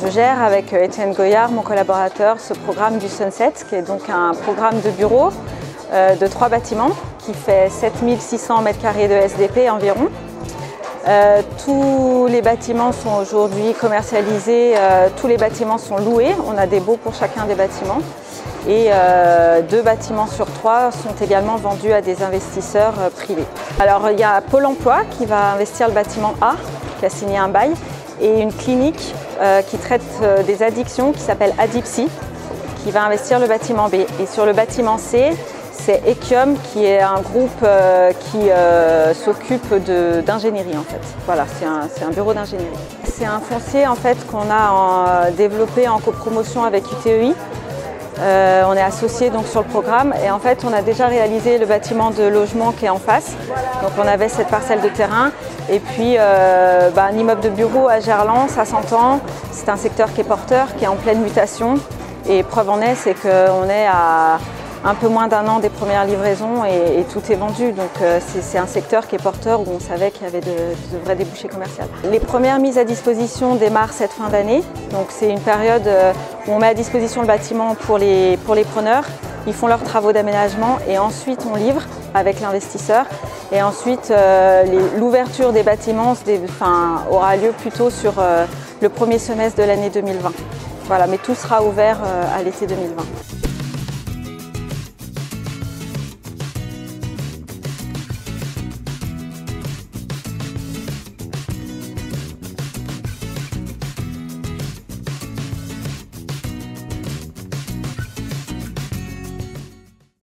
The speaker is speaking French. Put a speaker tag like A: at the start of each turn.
A: Je gère avec Étienne Goyard, mon collaborateur, ce programme du Sunset, qui est donc un programme de bureau euh, de trois bâtiments qui fait 7600 m2 de SDP environ. Euh, tous les bâtiments sont aujourd'hui commercialisés, euh, tous les bâtiments sont loués, on a des baux pour chacun des bâtiments et deux bâtiments sur trois sont également vendus à des investisseurs privés. Alors il y a Pôle emploi qui va investir le bâtiment A, qui a signé un bail, et une clinique qui traite des addictions qui s'appelle Adipsy, qui va investir le bâtiment B. Et sur le bâtiment C, c'est Equium qui est un groupe euh, qui euh, s'occupe d'ingénierie en fait. Voilà, c'est un, bureau d'ingénierie. C'est un foncier en fait qu'on a développé en copromotion avec UTEI. Euh, on est associé donc sur le programme et en fait on a déjà réalisé le bâtiment de logement qui est en face. Donc on avait cette parcelle de terrain et puis bah, un immeuble de bureau à Gerland, ça s'entend. C'est un secteur qui est porteur, qui est en pleine mutation. Et preuve en est, c'est qu'on est à un peu moins d'un an des premières livraisons et, tout est vendu. Donc euh, c'est un secteur qui est porteur où on savait qu'il y avait de, vrais débouchés commerciaux. Les premières mises à disposition démarrent cette fin d'année. Donc c'est une période euh, où on met à disposition le bâtiment pour les, preneurs. Ils font leurs travaux d'aménagement et ensuite on livre avec l'investisseur. Et ensuite euh, l'ouverture des bâtiments aura lieu plutôt sur le premier semestre de l'année 2020. Voilà, mais tout sera ouvert à l'été 2020.